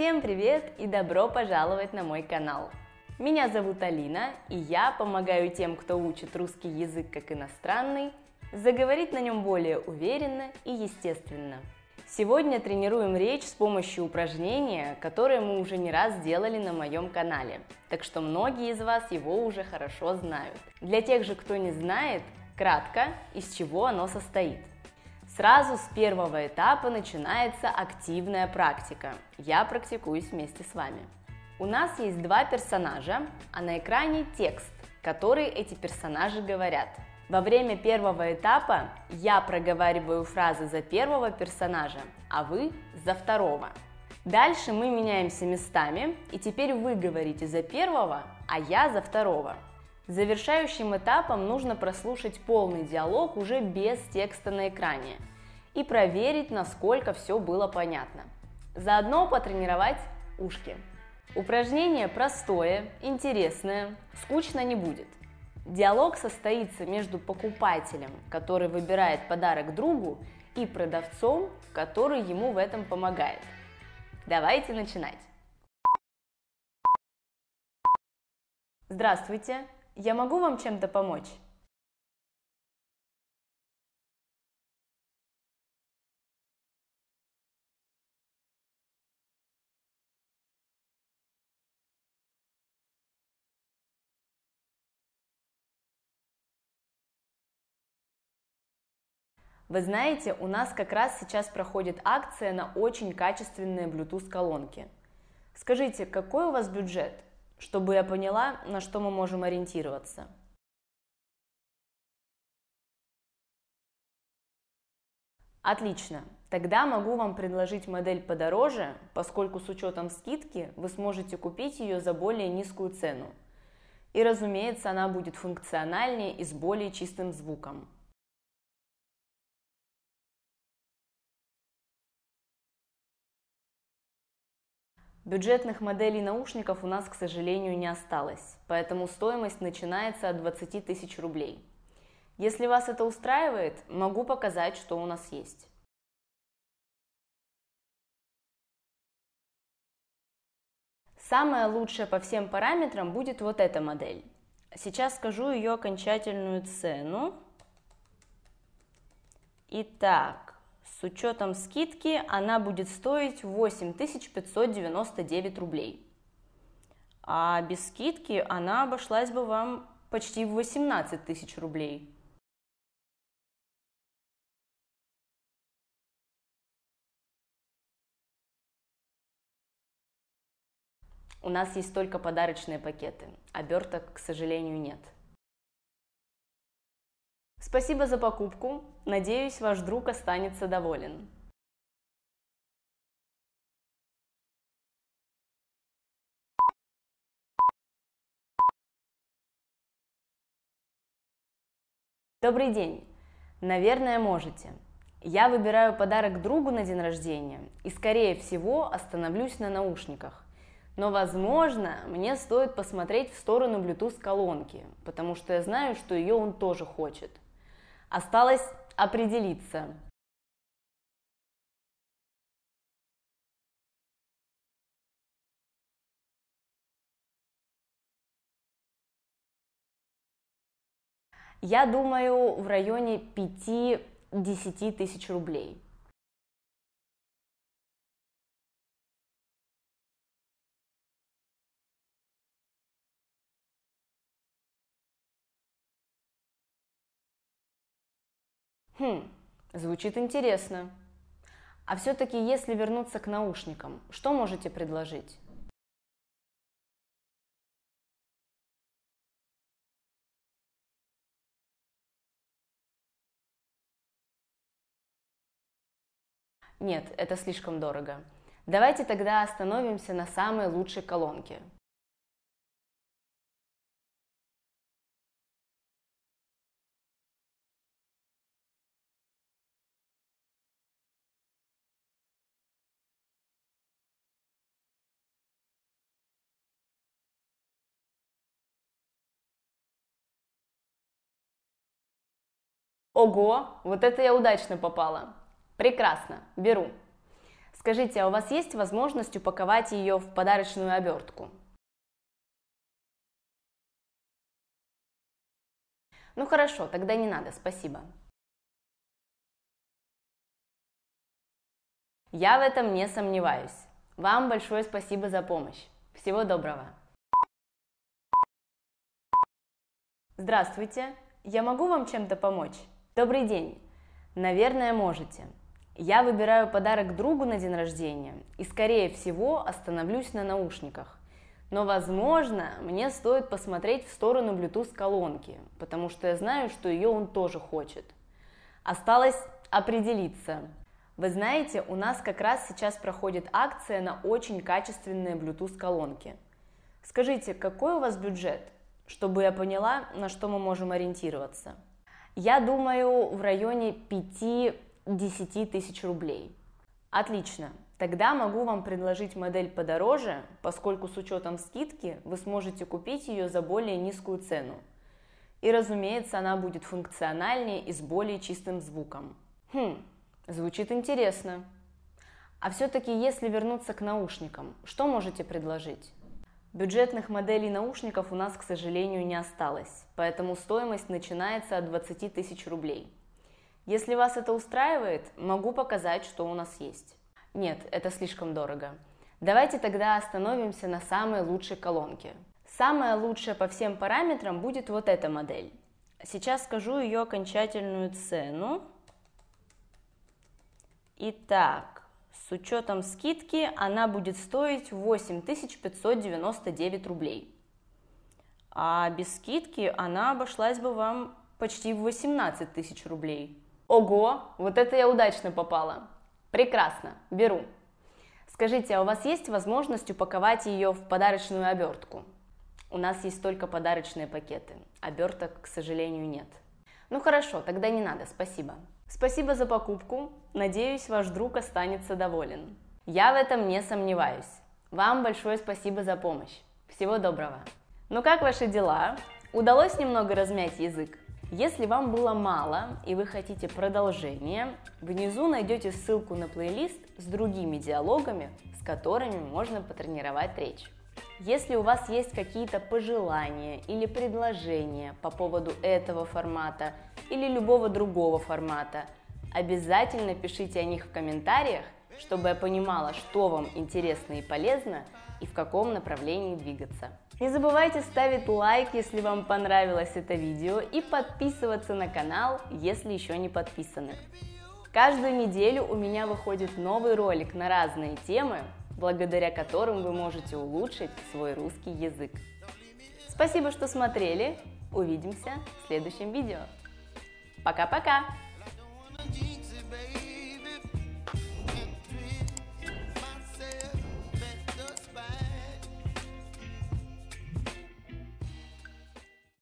Всем привет и добро пожаловать на мой канал. Меня зовут Алина, и я помогаю тем, кто учит русский язык как иностранный, заговорить на нем более уверенно и естественно. Сегодня тренируем речь с помощью упражнения, которое мы уже не раз делали на моем канале, так что многие из вас его уже хорошо знают. Для тех же, кто не знает, кратко, из чего оно состоит. Сразу с первого этапа начинается активная практика. Я практикуюсь вместе с вами. У нас есть два персонажа, а на экране текст, который эти персонажи говорят – во время первого этапа я проговариваю фразы за первого персонажа, а вы за второго. Дальше мы меняемся местами, и теперь вы говорите за первого, а я за второго. Завершающим этапом нужно прослушать полный диалог уже без текста на экране и проверить, насколько все было понятно. Заодно потренировать ушки. Упражнение простое, интересное, скучно не будет. Диалог состоится между покупателем, который выбирает подарок другу, и продавцом, который ему в этом помогает. Давайте начинать. Здравствуйте, я могу вам чем-то помочь? Вы знаете, у нас как раз сейчас проходит акция на очень качественные Bluetooth колонки. Скажите, какой у вас бюджет, чтобы я поняла, на что мы можем ориентироваться? Отлично. Тогда могу вам предложить модель подороже, поскольку с учетом скидки вы сможете купить ее за более низкую цену. И разумеется, она будет функциональнее и с более чистым звуком. Бюджетных моделей наушников у нас, к сожалению, не осталось, поэтому стоимость начинается от 20 тысяч рублей. Если вас это устраивает, могу показать, что у нас есть. Самая лучшая по всем параметрам будет вот эта модель. Сейчас скажу ее окончательную цену. Итак, с учетом скидки она будет стоить 8599 рублей. А без скидки она обошлась бы вам почти в 18 тысяч рублей. У нас есть только подарочные пакеты, оберток, к сожалению, нет. Спасибо за покупку. Надеюсь, ваш друг останется доволен. Добрый день. Наверное, можете. Я выбираю подарок другу на день рождения и, скорее всего, остановлюсь на наушниках. Но, возможно, мне стоит посмотреть в сторону Bluetooth колонки, потому что я знаю, что ее он тоже хочет. Осталось определиться. Я думаю, в районе 5-10 тысяч рублей. Хм, звучит интересно. А все-таки, если вернуться к наушникам, что можете предложить? Нет, это слишком дорого. Давайте тогда остановимся на самой лучшей колонке. Ого, вот это я удачно попала. Прекрасно, беру. Скажите, а у вас есть возможность упаковать ее в подарочную обертку? Ну хорошо, тогда не надо, спасибо. Я в этом не сомневаюсь. Вам большое спасибо за помощь. Всего доброго. Здравствуйте. Я могу вам чем-то помочь? Добрый день. Наверное, можете. Я выбираю подарок другу на день рождения и, скорее всего, остановлюсь на наушниках. Но, возможно, мне стоит посмотреть в сторону Bluetooth колонки, потому что я знаю, что ее он тоже хочет. Осталось определиться. Вы знаете, у нас как раз сейчас проходит акция на очень качественные Bluetooth колонки. Скажите, какой у вас бюджет, чтобы я поняла, на что мы можем ориентироваться? Я думаю, в районе 5-10 тысяч рублей. Отлично. Тогда могу вам предложить модель подороже, поскольку с учетом скидки вы сможете купить ее за более низкую цену. И разумеется, она будет функциональнее и с более чистым звуком. Хм, звучит интересно. А все-таки, если вернуться к наушникам, что можете предложить? Бюджетных моделей наушников у нас, к сожалению, не осталось, поэтому стоимость начинается от 20 тысяч рублей. Если вас это устраивает, могу показать, что у нас есть. Нет, это слишком дорого. Давайте тогда остановимся на самой лучшей колонке. Самая лучшая по всем параметрам будет вот эта модель. Сейчас скажу ее окончательную цену. Итак, с учетом скидки она будет стоить 8599 рублей. А без скидки она обошлась бы вам почти в 18 тысяч рублей. Ого, вот это я удачно попала. Прекрасно, беру. Скажите, а у вас есть возможность упаковать ее в подарочную обертку? У нас есть только подарочные пакеты, оберток, к сожалению, нет. Ну хорошо, тогда не надо, спасибо. Спасибо за покупку, надеюсь, ваш друг останется доволен. Я в этом не сомневаюсь. Вам большое спасибо за помощь. Всего доброго. Ну как ваши дела? Удалось немного размять язык? Если вам было мало и вы хотите продолжение, внизу найдете ссылку на плейлист с другими диалогами, с которыми можно потренировать речь. Если у вас есть какие-то пожелания или предложения по поводу этого формата или любого другого формата, обязательно пишите о них в комментариях, чтобы я понимала, что вам интересно и полезно и в каком направлении двигаться. Не забывайте ставить лайк, если вам понравилось это видео, и подписываться на канал, если еще не подписаны. Каждую неделю у меня выходит новый ролик на разные темы, благодаря которым вы можете улучшить свой русский язык. Спасибо, что смотрели. Увидимся в следующем видео. Пока-пока!